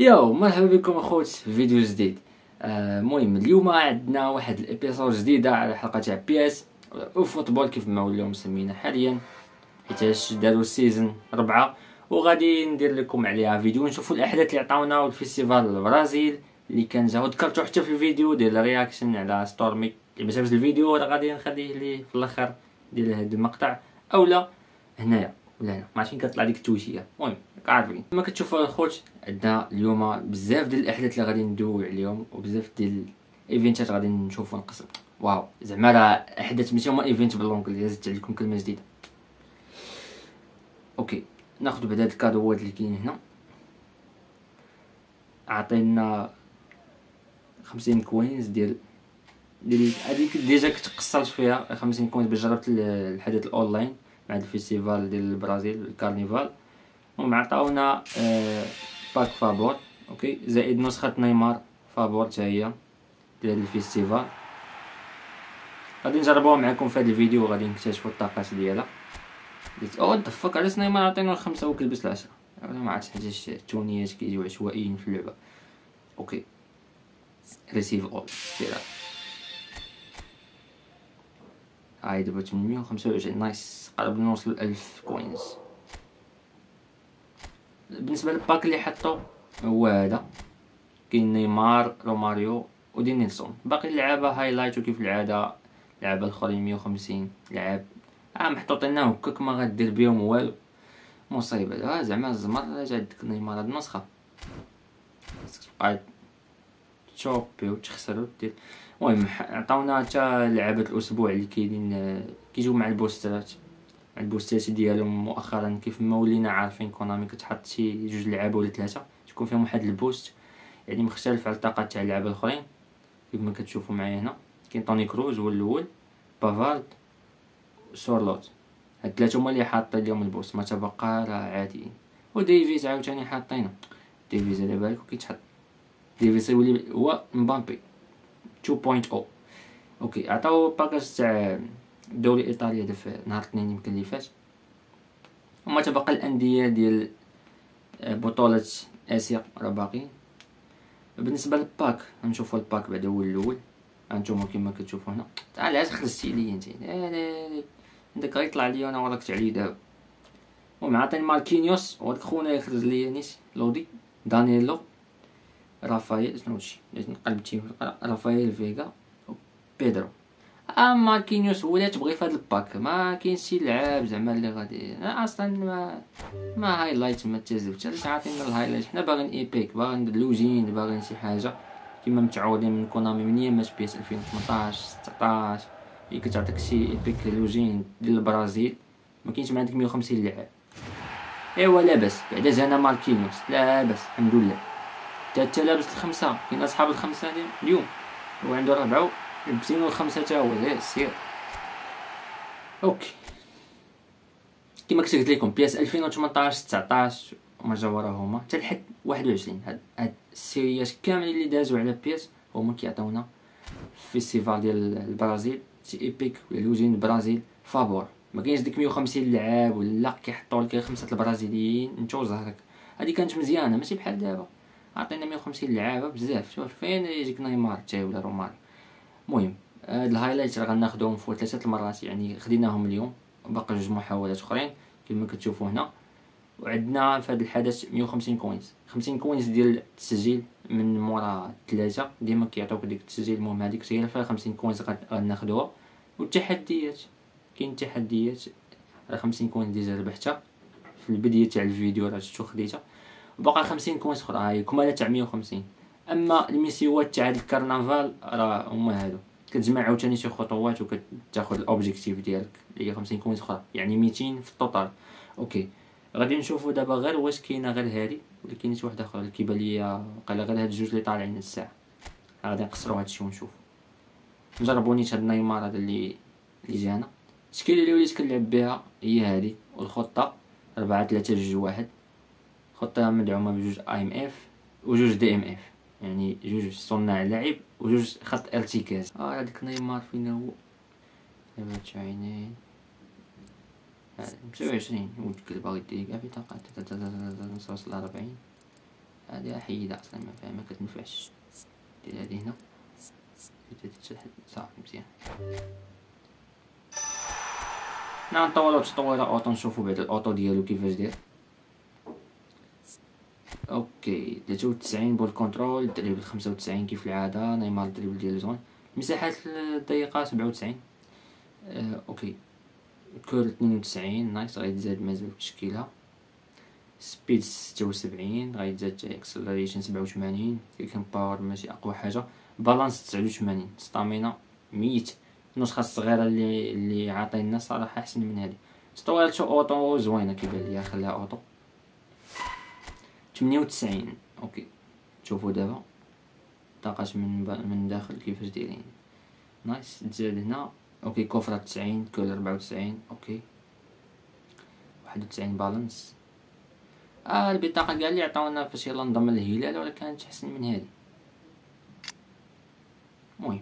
يو مرحبا بكم اخوت في فيديو جديد. آه، المهم اليوم عندنا واحد ال episode جديده على حلقة تاع بي إس أو فوتبول كيف ما ولاو مسمينا حاليا. حيتاش داروا ال season ربعة وغادي ندير لكم عليها فيديو نشوفوا الأحداث اللي عطاونا وال festival البرازيل اللي كان جا. وذكرتو حتى في الفيديو ديال ال reaction على ستورمي اللي ما شافش الفيديو راه غادي نخليه ليه في الأخر ديال هذا المقطع. اولا هنايا. ولا هنا ما عرفتش كتطلع ديك التويشيه المهم عارفين. كما كتشوفوا الخوت عندنا اليوم بزاف ديال الأحداث اللي غادي ندوي عليهم وبزاف ديال ال events غادي نشوفوا نقسم واو زعما راه أحداث ماشي هما event باللونجلي زدت عليكم كلمة جديدة. okay ناخذ بعدا هاد ال fr cadeaux اللي كاين هنا. عطينا خمسين coins ديال ديال هذيك déjà كنت قصرت فيها خمسين coins باش جربت الحدث الاونلاين مع ال festival ديال البرازيل ال carnival. هم عطاونا آه pack فابور okay؟ زائد نسخة نيمار فابور حتى هي ديال ال festival. غادي نجربوها معكم في هذا الفيديو وغادي نكتشفوا الطاقات ديالها. قلت أو دفك علاش نيمار عطينا الخمسة وكلبس العشرة. ما عرفتش حيتاش التونيات كيجيو عشوائيين في اللعبة. أوكي. ريسيف اول سير هاي دابا 825 nice. قرب نوصل 1000 coins بالنسبة لل pack اللي حطو هو هذا. كاين نيمار روماريو ودينيلسون. باقي اللعابة highlight وكيف العادة. لعابه الأخرين 150 لعاب آه محطوطين هكاك ما غدير بهم والو. مصيبة. آه زعما الزمر جا ديك نيمار. هاد النسخة. تبقى تشوبي وتخسر ودير المهم عطاونا حتى لعبة الأسبوع اللي كاينين كيجيو مع ال boosters. مع ال boosters ديالهم مؤخرا كيف ما ولينا عارفين كونامي كتحط شي جوج لعابه ولا ثلاثة تكون فيهم واحد ال boost. يعني مختلف على الطاقات تاع اللعابه الأخرين. كيف ما كتشوفوا معايا هنا. كاين طوني كروز هو الأول بافارد سورلوث هاد الثلاثه هما اللي حاطين لهم ال boost. ما تبقى راه عاديين. وديفيز عاوتاني حاطينه. ديفيز على بالك كيتحط ديفيز يولي هو مبامبي 2.0 okay عطاو package تاع الدوري الايطالي هذا في نهار الاثنين يمكن اللي فات هما تبقى الانديه ديال بطولة اسيا راه باقيين بالنسبة لل pack غنشوفو ال pack بعدا هو الأول هانتوما كيما كتشوفو هنا تعال علاش خرجتي ليا انت عندك غيطلع ليا أنا وراك تعلي دابا المهم ماركينيوس وهاد خونا يخرج ليا نيت لودي دانييلو رافائيل لازم نقلب التيم رافائيل فيغا بيدرو اما كينيوس ولا تبغي في الباك ما كاين شي لعاب زعما اللي غادي أنا أصلا ما ما هايلايت ما تجذبش علاش عاطينا الهايلايت حنا باغيين ايبيك باغيين لوجين باغيين شي حاجة كيما متعودين من كونامي من أيام بي اس 2018 19 هي كتعطيك شي ايبيك لوجين ديال البرازيل ما كاينش عندك 150 لعاب ايوا لاباس بعدا جانا ماركينيوس لاباس الحمد لله تا لابس الخمسة كاين أصحاب الخمسة اليوم. هو عنده ربعة لبسينو الخمسة تا هو سير. أوكي. كيما كنت قلت لكم بياس 2018 19 وما جا وراهما حتى لحد 21 هاد هاد السيريات كاملين اللي دازو على بياس هما كيعطيونا festival ديال البرازيل. سي epic ولا légende البرازيل. فابور. ما كاينش ديك 150 لعاب ولا كيحطوا لك خمسة البرازيليين. انت وزهرك. هادي كانت مزيانة ماشي بحال دابا. عطينا 150 لعابة بزاف. شوف فين يجيك نيمار تاعي ولا روماريو المهم هاد ال highlight راه غناخدوهم فوق ثلاثة المرات يعني خديناهم اليوم. باقي جوج محاولات أخرين كما كتشوفوا هنا. وعندنا في هذا الحدث 150 coins 50 coins ديال التسجيل من مورا ثلاثة ديما كيعطوك ديك التسجيل. المهم هذيك هي فيها 50 coins غناخدوها. والتحديات كاين تحديات. على 50 coins déjà ربحتها. في البداية تاع الفيديو راه شفتو خديتها. باقا 50 coins أخرى هاي كماله تاع 150 أما ال missions تاع هاد الكرنفال راه هما هادو. كتجمع عاوتاني شي خطوات وكتاخذ ال objectif ديالك. اللي هي 50 coins أخرى يعني 200 في ال total. okay. غادي نشوفو دابا غير واش كاينة غير هادي ولا كاين شي وحدة أخرى اللي كيبان ليا قال غير هاد الجوج اللي طالعين الساعة. غادي نقصرو هادشي ونشوف نجربو نيت هاد نيمار هذا اللي اللي جانا. الشكل اللي وليت كنلعب بها هي هادي. والخطة 4 3 2 1 الخطه مدعومه بجوج AMF وجوج DMF يعني جوج صناع لعب وجوج خط إرتكاز. آه هذاك نيمار فين هو؟ دابا هادشي خمسة وعشرين. ولد الكلب غادي دير كاع بطاقة نوصل لربعين هادي راه حيدة أصلا ما فيها ما كتنفعش. دير هادي هنا. صافي مزيان. نعم، هنا نطولو تطويرة أوتو نشوفو بعد الأوطو ديالو كيفاش داير. أوكي درت 90 بول كونترول دريبل 95 كيف العادة نيمار دريبل ديال زون المساحات الضيقه 97 أه أوكي. كور 92 نايس. غيتزاد مازال التشكيله سبيد 76 غيتزاد اكسلريشن 87 كيكن باور ماشي أقوى حاجة. بالانس 89 ستامينا 100 النسخة الصغيرة اللي اللي عاطينا صراحة أحسن من هذه. ستوالتو أوتو زوينة كيبان ليا خلاها أوتو. 98 okay. شوفوا دابا. طاقات من با... من داخل كيفاش دايرين. nice. تزاد هنا. okay. كوفرة 90 كول 94 okay. 91 balance. آه البطاقة قال لي عطاونا فاش يلا نضم الهلال ولا كانت أحسن من هذه. المهم.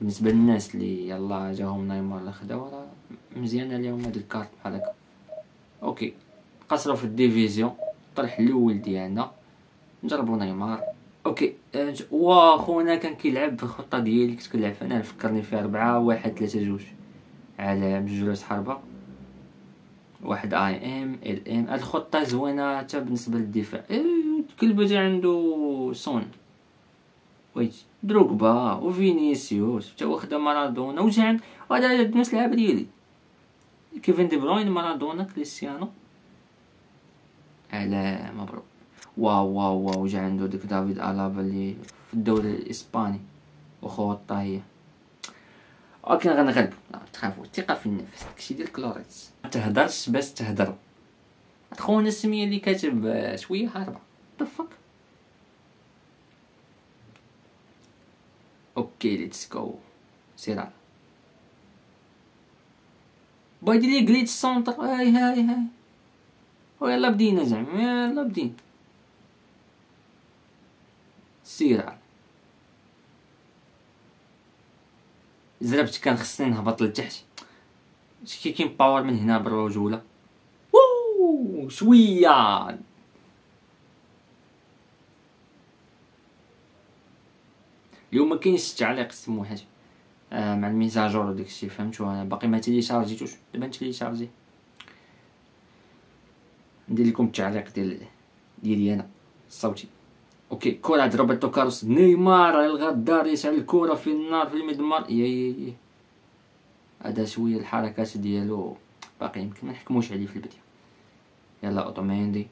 بالنسبة للناس اللي يلا جاهم نيمار لا خداو راه مزيانه اليوم هاد الكارت بحال هكا. أوكي. قصروا في الديفيزيون. الطرح الأول ديالنا. نجربو نيمار. أوكي أه واخونا كان كيلعب بالخطه ديالي كنت كنلعب أنا فكرني فيها ربعة واحد ثلاثة جوج. على بجوج راس حربة. واحد اي ام ال ام هاد الخطة زوينة حتى بالنسبة للدفاع. إيه كلبة جا عندو سون. ويت دروغبا وفينيسيوس. حتى واخدا مارادونا وجا عند هذا نفس اللعابة ديالي. كيفن دي بروين مارادونا كريستيانو. على مبروك. واو واو واو جا عندو ديك دافيد الابا اللي في الدوري الاسباني وخوطة هي ولكن غنغلبو. لا تخافو. الثقة في النفس داكشي ديال كلوريتس تهدرش باش تهدر خونا السمية اللي كاتب شوية هاربة. دفك أوكي ليتس جو سير بايدي لي جليتش سونتر هاي هاي هاي. ويلا بدينا زعما يلا بدينا. سير زربت كان خصني نهبط لتحت شكي كاين باور من هنا بالرجوله شوية اليوم ما كاينش التعليق سمو حاجة. آه مع الميزاجور وداك الشيء فهمتوا؟ أنا باقي ما تيليشارجيتوش. دابا نتيليشارجي ندير لكم التعليق ديال ديالي أنا. الصوتي أوكي كره روبرتو كارلوس نيمار الغدار يشعل الكره في النار في المدمار. يا هذا شوية الحركات ديالو. باقي يمكن ما نحكموش عليه في البداية. يلا اوتوميندي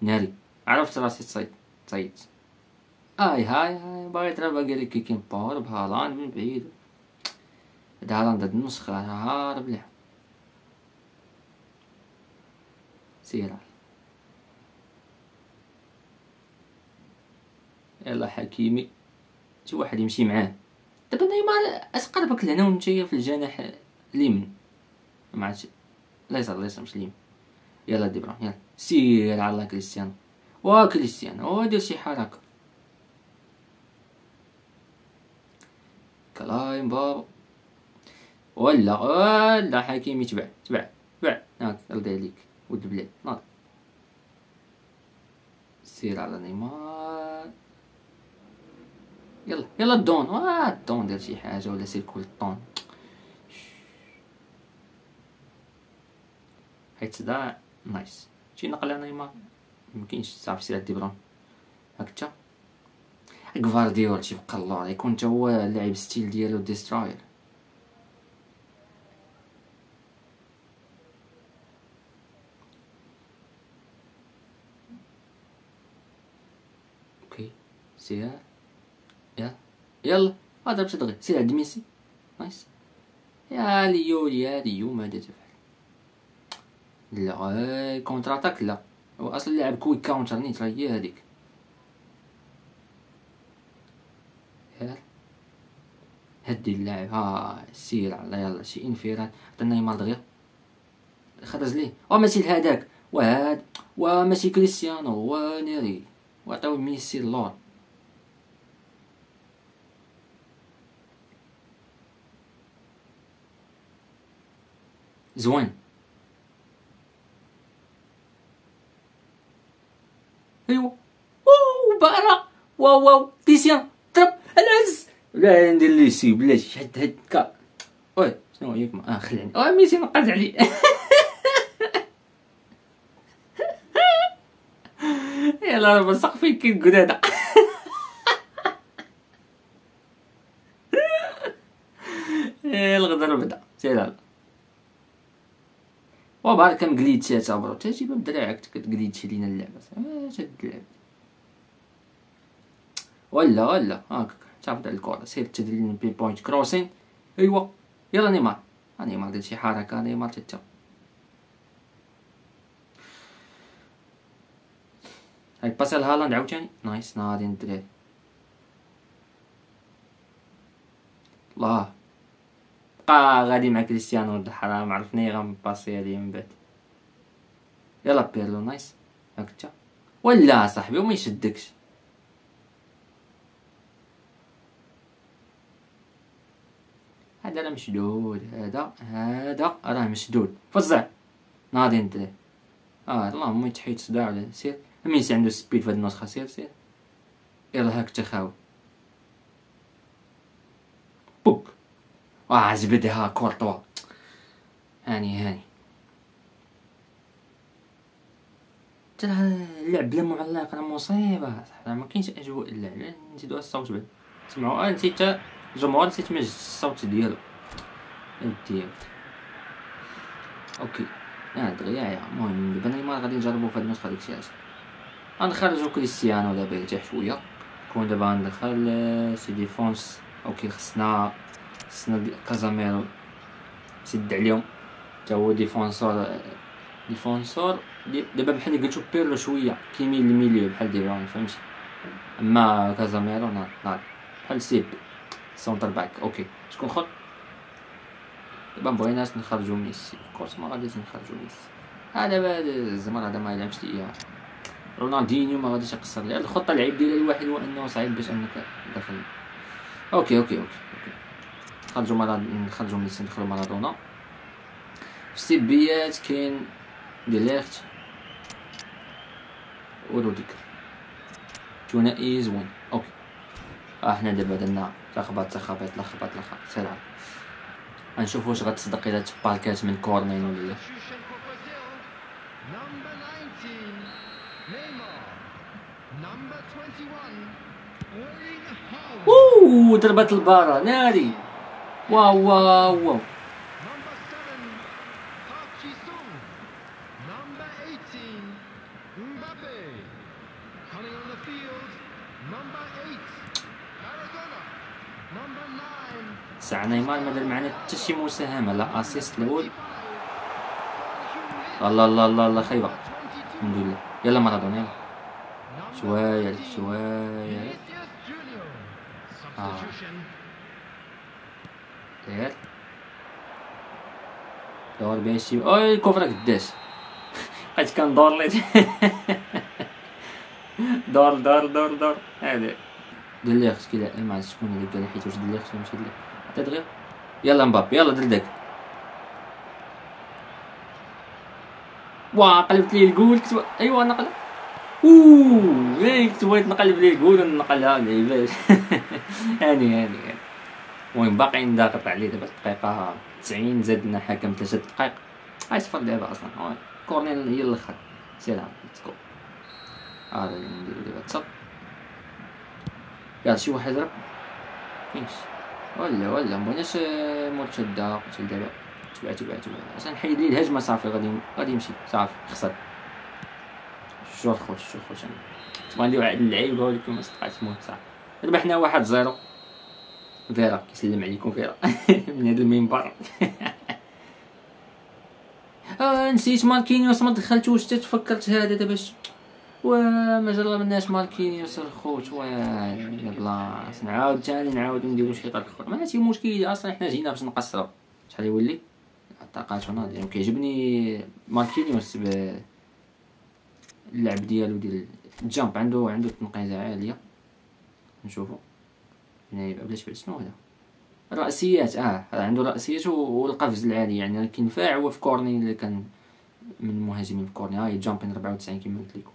ناري. عرفت راسي؟ تصيد تصيد اي هاي هاي. باغي ترى باقي لي kicking power بهالاند من بعيد. هاد هالاند هاد النسخة هارب ليه سير يلا حكيمي. شي واحد يمشي معاه. دابا نيمار اتقربك لهنا وانتيا في الجناح اليمن. ما عرفتش. اليسار اليسار مش اليمين يلا دي برون يلا. سير على كريستيانو. وا كريستيانو وا دير شي حركة. كلاين بابا. ولا ولا حكيمي تبع تبع تبع. هاك رضي عليك. ود البلاد ناض سير على نيمار. يلا يلا الدون. واه الدون دير شي حاجة ولا سير كل الطون حيت دا نايس. شي نقل نيمار. مكينش صافي سير دي برون هاك غفارديول تيبقى اللور يكون تا هو لاعب ستيل ديالو ديستروير أوكي سير يلا يلا هذا باش تغي سير عند ميسي. nice. يا ليو يا ليو ماذا تفعل la contre-attaque لا. هو أصلا لعب quick counter نيت هي هذيك. هدي اللاعب. ها سير. على يلا شي انفراد حتى نيمار دغيا خرج ليه؟ وماشي لهداك. وهاد وماشي كريستيانو ونيري. وعطاو ميسي اللور زوين. ايوا واو بارا واو واو. كريستيان ضرب العز لا ندير لي سي بلاتي حد حد. كا. وي شنو هي آه خلعني آه ميسي نقاد علي. يلا بصق فين كاين قدادة. وبارك كان جليتشات برو تجيب بدراعك كتجليتشي لينا اللعبه اش هاد اللعبه ولا ولا هاك تعرف الكره سير تدري بي بوينت كروسين ايوا يلا نيمار نيمار دار شي حركه نيمار تتا هاك باسي لهالاند عاوتاني نايس ناضي الدراري الله بقى غادي مع كريستيانو ولد الحرام عرفني غنباسي عليه من بعد. يلا بيرلو nice. هاك انت ولا صاحبي وما يشدكش. هذا راه مشدود هذا هذا راه مشدود. فزع. ناضي انت آه اللهم يتحيد صداع ولا سير ميسي عنده speed في هاد النسخة؟ سير سير. يلا هاك تخاوي واه جبدها كورتوا. هاني هاني. ترى اللعب بلا معلق راه مصيبة. صح ما كاينش أجواء اللعب. نزيدو الصوت بعد سمعوا آه نسيت الجمهور نسيت مج الصوت ديالو. ديالو OK. آه دغيا المهم دابا نيمار غادي نجربو في هاد النسخة داكشي علاش غنخرجو كريستيانو دابا يرتاح شوية. كون دابا غندخل شي défense OK خصنا خصنا كازاميرو سد عليهم. تا هو défenseur défenseur دابا بحال قلتو بيرلو شوية. كيميل ال milieu بحال دي بروين فهمتي؟ أما كازاميرو نار بحال سيب. centre back OK. شكون خر دابا مبغيناش نخرجو ميسي كورس ما غاديش نخرجو ميسي هذا دابا زعما هذا ما يلعبش ليا. رونالدينيو ما غاديش يقصر لي. الخطة العيب ديال الواحد هو إنه صعيب باش أنك داخل. OK OK OK, OK. نخرجو مارادونا نخرجو ميسي ندخلو مارادونا. في السلبيات كاين ديليخت وروديكر ثنائي زوين. OK. آه حنا دابا درنا لخبط لخبط لخبط لخبط سير غنشوفو واش غتصدق إلى تباركات من corner ولا لا. اوه ضربة البارة ناري. واو واو واو. ساعة نيمار ما دار معنا حتى شي مساهمة. لا أسيست الأول الله الله الله الله خايبة الحمد لله. يلا مارادونا يلا. شوية شوية. آه. داير دور بين شي اوي الكفرة قداش بقيت كندور لي دور دور دور دور هادي دليخت كي ما عرفت شكون هذاك قال حيت واش دليخت ولا ماشي دليخت عطي دغيا يلا مبابي يلا دير داك واه قلبت لي الجول كنت ايوا نقله اوه إيه، كنت بغيت نقلب لي الجول ونقلها لعيباش هاني هاني المهم باقي ضاغط عليه دابا الدقيقة تسعين زادنا حكم ثلاثة دقائق هاي صفر دابا أصلا. كورنيل هي الآخر سير let's هذا اللي نديرو دابا. تصب. يلا شي واحد راه finish. ولا ولا. مبغيناش مرتدة قتل دابا. تبع تبع تبع. عشان نحيد ليه الهجمة صافي. غادي غادي يمشي. صافي. خسر. شوف خوت شوف خوت أنا تبغى نديرو عاد اللعيبة ولكن ما استطعتش المهم صافي. ربحنا واحد zéro. فيرا كيسلم عليكم فيرا. من هذا المنبر. آه نسيت ماركينيوس ما دخلتوش حتى تفكرت هذا دابا؟ وما جربناش ماركينيوس الخوت يا بلاص نعاود تاني نعاود نديرو شي طرق اخر ماشي مشكل أصلا حنا جينا باش نقصرو. شحال يولي؟ الطاقات ناضي كيعجبني ماركينيوس ب اللعب ديالو ديال ال jump عنده عنده تنقيزة عالية. نشوفو. يعني بلاش بعد شنو هذا؟ الرأسيات آه عنده رأسيات والقفز العالي يعني. كينفع هو في corner اللي كان من المهاجمين في corner. هاي jumping 94 كيما قلت لكم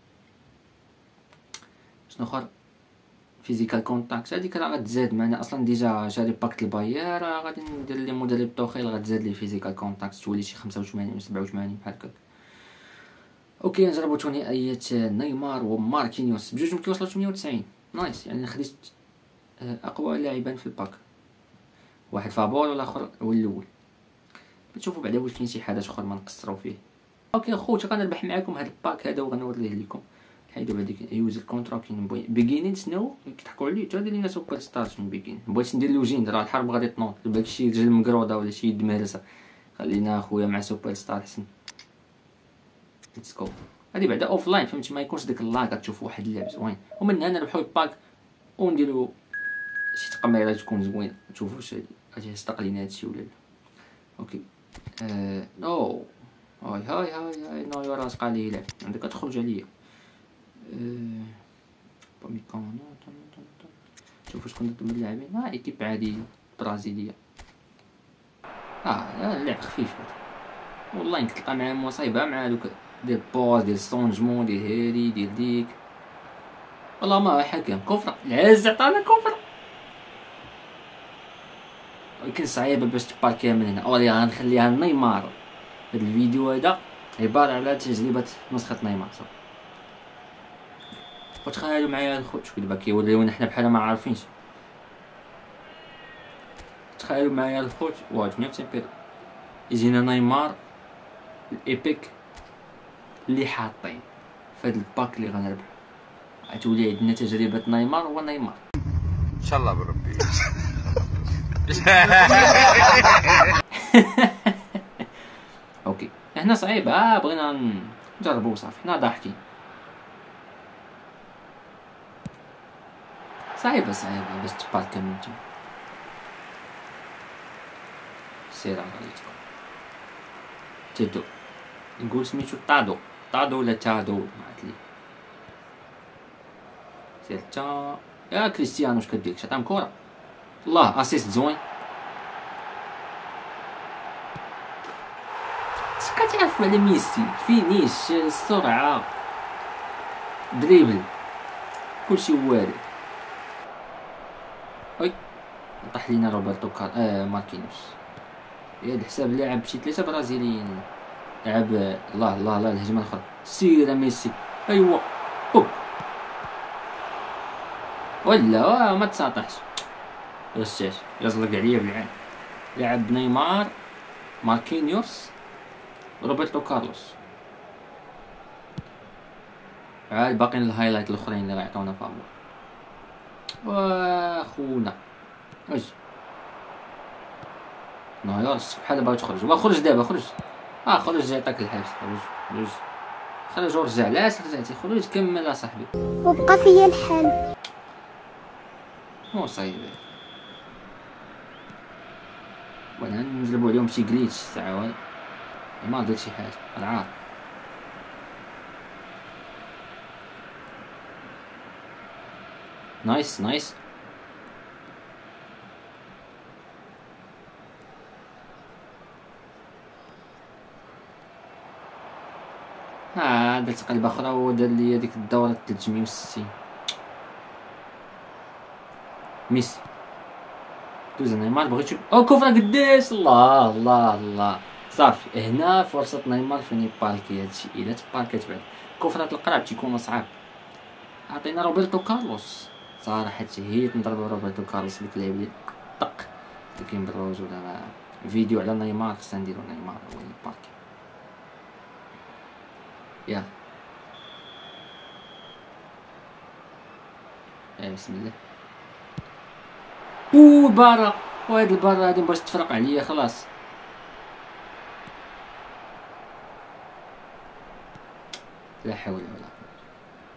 شنو آخر؟ physical contact هذيك راه غتزاد معنا. أصلا déjà شاري pack البايرن غادي ندير لي مدرب توخيل غتزاد لي physical contact تولي شي 85 و 87 بحال هكاك. OK نجربو ثنائيات نيمار وماركينيوس بجوج كيوصلوا 98 nice يعني خديت أقوى لاعبان في ال pack. واحد فابور والآخر هو الأول بتشوفوا بعدا واش كاين شي حاجة أخرى ما نقصروا فيه. OK خوتي غنربح معاكم هاد ال pack هذا وغنوريه لكم. حيدو بعديك يوز الكونترا كاين beginner شنو كيضحكوا عليه تا لينا سوبر ستار من beginner بغيت ندير login راه الحرب غادي تنوض. دابا شي رجل مقرودة ولا شي يد مهرسة. خلينا أخويا مع سوبر ستار حسن. let's go هادي بعدا offline فهمتي؟ ما يكونش ديك ال lag تشوف واحد اللعب زوين. ومن هنا نربحو ال pack ونديرو شي تقميره تكون زوين تشوفوا واش غادي يستقلين هادشي ولا لا. OK. آه no هاي هاي هاي هاي no يو راسق عليه يلعب عندك تخرج عليا. آه باميكانو شوفوا شكون هادو اللاعبين. ها équipe عادية برازيلية. آه اللعب خفيف. والله نتلقى مع مصيبة مع دوك ديال بوز ديال سونجمون ديال هادي ديال ديك والله ما حكم. كفرة العز عطانا كفرة ولكن صعيبه باش تباركيها من هنا اولي غنخليها نيمار. هاد الفيديو هذا عبارة على تجربة نسخة نيمار. صافي وتخيلوا معايا الخوت شكون دابا كيوليونا حنا بحال ما عارفينش. تخيلوا معايا الخوت واو 98 يجينا نيمار. ال epic اللي حاطين. فهاد ال pack اللي غنربح غتولي عندنا تجربة نيمار ونيمار. إن شاء الله بربي. OK. هنا صعيب. آه بغينا نجربو صافي. حنا ضاحكين صعيبة صعيبة باش تباركا من تما سير على غاديتكم تدو. نقول سميتو طادو. طادو ولا تادو؟ عرفت سير تا يا كريستيانو اش كدير شطام كورة. الله أسيست زوين. كتعرفوا على ميسي فينيش السرعة. dribble. كلشي وارد. وي طاح لينا روبرتو كار آه ماركينوس. يا الحساب لعب شي ثلاثة برازيليين. لعب الله الله الله الهجمة الأخرى. سير ميسي. أيوا أوب ولا ما تساطحش. غشاش يزلق عليا بالعين. لعب نيمار. ماركينيوس. روبرتو كارلوس. عاد باقيين ال highlight الأخرين اللي غيعطونا فابور وأخونا. اش نايرس بحال باغي تخرج وخرج دابا خرج. آه خرج يعطيك الحبس خرج خرج. خرج ورجع. علاش رجعتي خرج كمل اصاحبي وبقى فيا الحال مصيبه وأنا نجلبو عليهم شي جليتش تعاون. ما درت شي حاجة. العار nice nice. ها درت قلبة أخرى ودار لي ديك الدورة 360 ميسي. دوز نيمار بغيت أو كفرة قداش؟ الله الله الله. صافي هنا فرصة نيمار فين يباركي هادشي إلا تباركات بعد. كفرة القراب تيكونوا صعاب. عطينا روبرتو كارلوس. صراحة هي نضربو روبرتو كارلوس ديك اللعيب اللي طق اللي كاين بالروج ولا فيديو على نيمار خصنا نديرو نيمار هو اللي يباركي. يا يا بسم الله. أوه برا وهاد البرا هادي باش تفرق عليا خلاص. لا حول ولا قوة.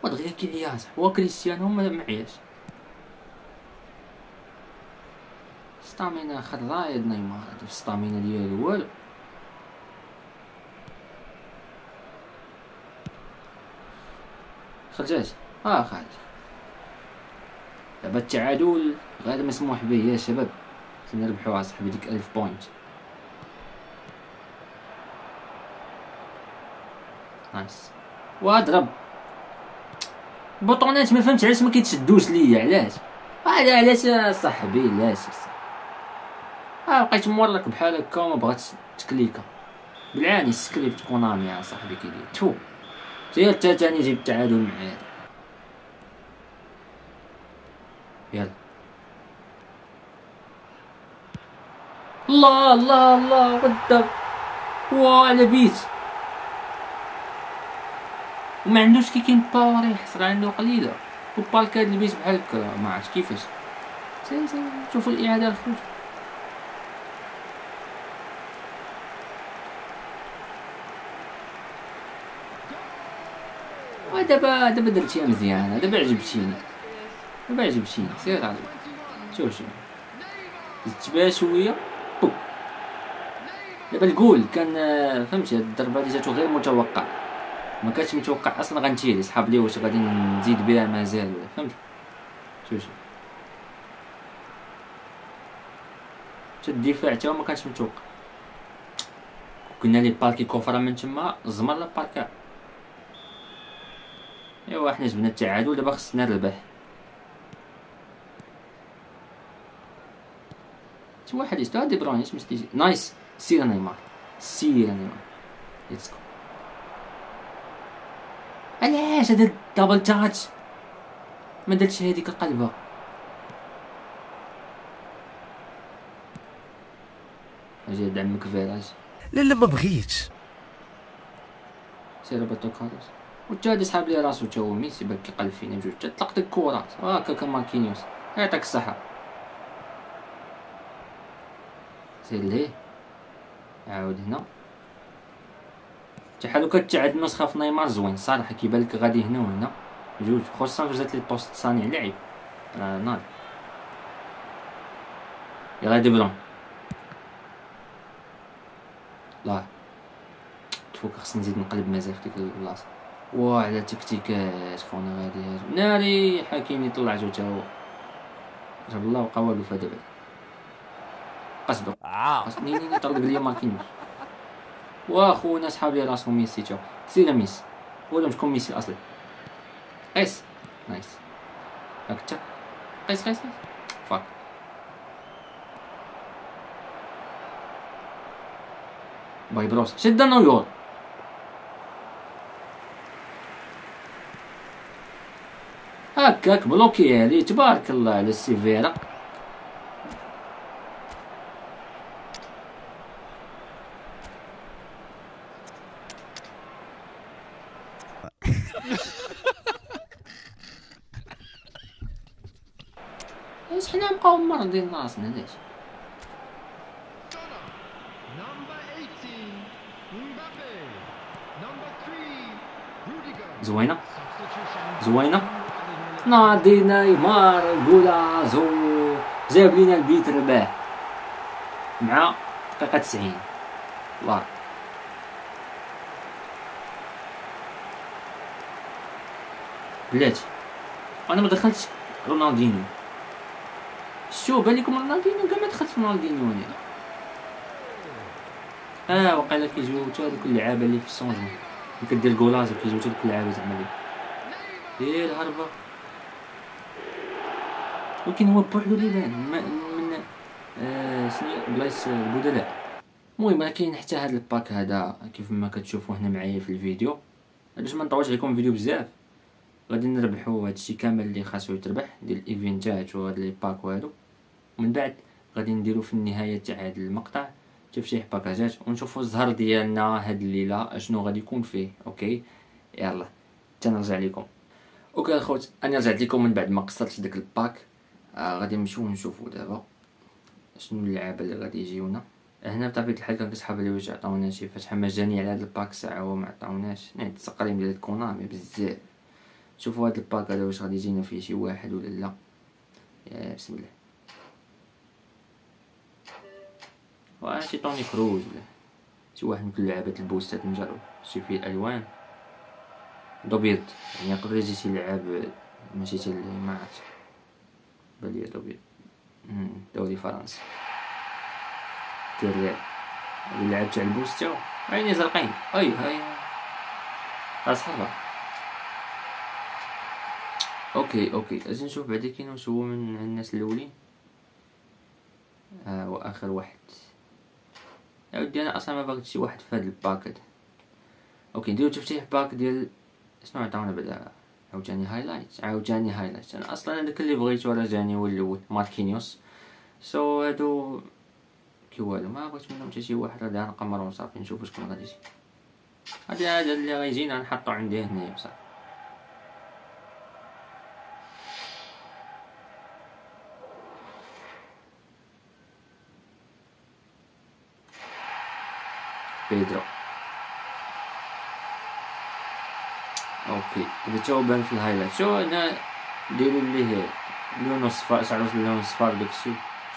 ما دغيا كيعياش هو كريستيانو ما معياش ستامينا خرايد نيمار. هادو ستامينا ديالو والو خرجات آه خارج دابا التعادل غير مسموح به يا شباب. نربحو صاحبي ديك ألف point. nice. واضرب البوطونات ما فهمتش علاش ما كيتشدوش ليا علاش؟ هذا علاش صاحبي علاش آه بقيت مورك بحال هكا وما بغاتش تكليكا بالعاني سكريبت كونامي يا صاحبي كيدير تفو. سير تا تاني جيب التعادل معايا. يلا. الله الله الله ودا وا على بيت. وما عندوش كي كاين power يحصر عنده قليلة. وبالك هاد البيت بحال هكا ما عرفتش كيفاش. سير سير شوفوا الإعادة الخروج. ودابا دابا درتيها مزيانة. دابا عجبتيني. دابا عجبتيني. سير على شوف شوف. زدت بها شوية دابا الجول كان فهمتي هاد الضربة اللي جاتو غير متوقع. ما كانش متوقع أصلا غنتيري صحاب لي واش غادي نزيد بها مازال ولا فهمت؟ شوف شوف. حتى الدفاع هو ما كانش متوقع. قلنا لي بالكي كوفرا من تما زمر لا بالكا أيوا حنا جبنا التعادل دابا خصنا نربح. شي واحد يستوى دي بروين مستيجي نايس سير نيمار. سير نيمار. ليتس جو علاش هذا الدبل تاتش ما درتش هذيك القلبة. أجي عند عمك فيراج لا لا ما بغيتش. سير روبرتو كارلوس. وتا هادي سحاب لي راسو تا هو ميسي باك كيقلب فينا بجوج تا طلقت الكرات هاكا ماركينيوس. يعطيك الصحة. سير ليه؟ عاود هنا. حتى حالو كتعاد نسخة في نيمار زوين صراحة كيبان لك غادي هنا وهنا. جوج خصوصا جات لي بوست صانع لعب آه ناض يلا دي بلون. لا. تفوك خصني نزيد نقلب مزال في ديك البلاصة. وا على تكتيكات خونا غادي ناري حكيمي طلعتو تا هو. جاب الله وقع والو هذا قصدو. قصدو ني ني ليا ماركينيوس واخونا صحاب لي راسهم ميسي تا سير ميسي. ولا تكون ميسي الاصلي قيس. نايس. هاك تا قيس قيس قيس. فاك. باي بروس شد نويورك هكاك بلوكي عليه تبارك الله على السيفيرا إيش حنا نبقاو مرضين راسنا ليش Number 18, Mbappe. Number 3, Rudiger. زوينة. زوينة؟ ناضي نيمار جولازو جاب لينا البيت رباح مع دقيقة 90 الله بلاتي. أنا ما دخلتش رونالدينيو. شو بان لكم رونالدينيو؟ كاع ما دخلت رونالدينيو أنا آه وقيلا كيجيو تا دوك اللعابه اللي في السونجون اللي كدير كولازو كيجيو تا دوك اللعابه زعما اللي. دير هربة ولكن هو بوحدو اللي بان من آه بلايص البدلاء المهم راه كاين حتى هاد الباك هذا كيف ما كتشوفوا هنا معايا في الفيديو. باش ما نطولش عليكم الفيديو بزاف؟ غادي نربحوا هادشي كامل اللي خاصو يتربح ديال الايفنتات وهاد les packs وهادو. ومن بعد غادي نديرو في النهاية تاع هاد المقطع. تفشيح باكاجات ونشوفوا الزهر ديالنا هاد الليلة أشنو غادي يكون فيه OK؟ يلا تنرجع لكم OK الخوت أنا رجعت لكم من بعد ما قصرت داك ال pack. آه غادي نمشيو نشوفو دابا شنو اللعابة اللي غادي يجيونا. هنا بطبيعة الحال كان كصحاب اللي واش عطاونا شي فتحة. مجانية على هاد ال pack ساعة هو ما عطاوناش. نعم التقريم ديال كونامي بزاف. شوفوا هاد الباك هذا واش غادي يجينا فيه شي واحد ولا لا. يا بسم الله. واه شي طوني كروز ولا شي واحد من كل لعبات البوستات نجرب شي فيه الألوان. دوبيض يعني يقدر يجي شي لعاب ماشي تال ما عرفت بلي مم، دوري فرنسا. تيريال اللعب تاع البوست تاعو. عيني زرقين. أي هاي. اصحابها OK OK. أجي نشوف بعدا كاين واش هو من الناس الأولين. ها هو اخر واحد. يا ودي أنا أصلا ما باغيت شي واحد في هاد ال pack هذا OK نديرو تفتيح pack ديال شنو عطاونا بعدا عاوتاني highlight عاوتاني highlight أنا أصلا هذاك اللي بغيتو راه جاني هو الأول ماركينيوس. so هادو كي والو ما بغيت منهم حتى شي واحد غادي نقمرو صافي نشوفو شكون غادي يجي. هادي هذا اللي غيجينا نحطو عندي هنايا بصح. بيدرو OK. بان في ال highlight؟ شو هنا ديروا ليه لونه صفار شعروا لونه صفار داكشي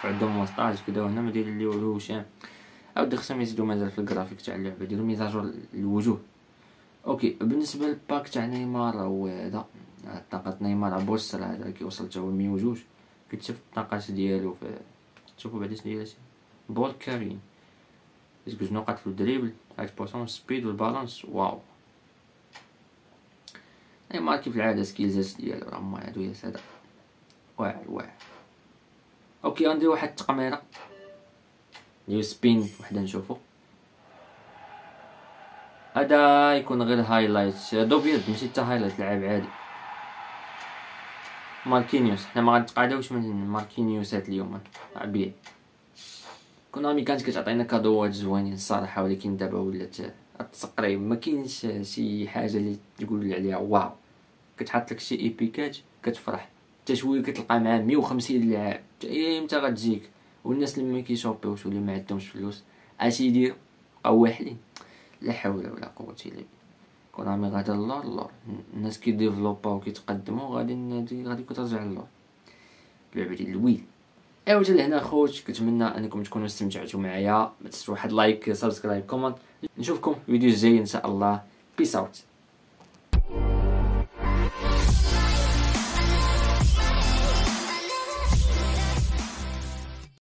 عندهم مونستاج كدا وهنا ما دايرين ليه روشان عاود خصهم يزيدو مازال في الجرافيك تاع اللعبة ديروا mise à jour الوجوه. OK. بالنسبة لل pack تاع نيمار هو هذا طاقة نيمار booster هذا كيوصل تا هو مية وجوج. كتشوف الطاقات ديالو في تشوفو بعدا شنو هي ball carrying جوج نقاط في ال dribble 5% speed وال balance واو نيمار كيف العادة skills ات ديالو راه هما هادو يا سادة واعر واعر OK غندير واحد التقميرة نديرو spin وحدة نشوفو هذا يكون غير highlight هادو بيض ماشي حتى highlight لعاب عادي ماركينيوس حنا ما غنتقاداوش من ماركينيوسات اليوم بيه كونامي كانت كتعطينا كادوات زوينين الصراحه ولكن دابا ولات التقريب ما كاينش شي حاجة اللي تقول عليها. واو كتحط لك شي epic ات كتفرح. حتى شوية كتلقى معاه 150 لعاب. حتى إمتى غتجيك؟ والناس اللي ما كيشوبيوش واللي ما عندهمش فلوس اش يدير بقاو واحلين لا حول ولا قوة إلا بالله. كونامي غادا اللور اللور الناس كيديفلوباو كيتقدموا غادي غادي كترجع اللور لعبة ديال الويل. ايوا لهنا خوت كنتمنى أنكم تكونوا استمتعتوا معايا. ما تنسوا واحد like subscribe comment. نشوفكم في فيديو جاي إن شاء الله. بيس اوت